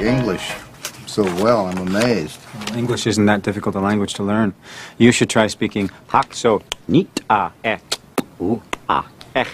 English so well. I'm amazed. Well, English isn't that difficult a language to learn. You should try speaking Hakso Nita E. U A Ech.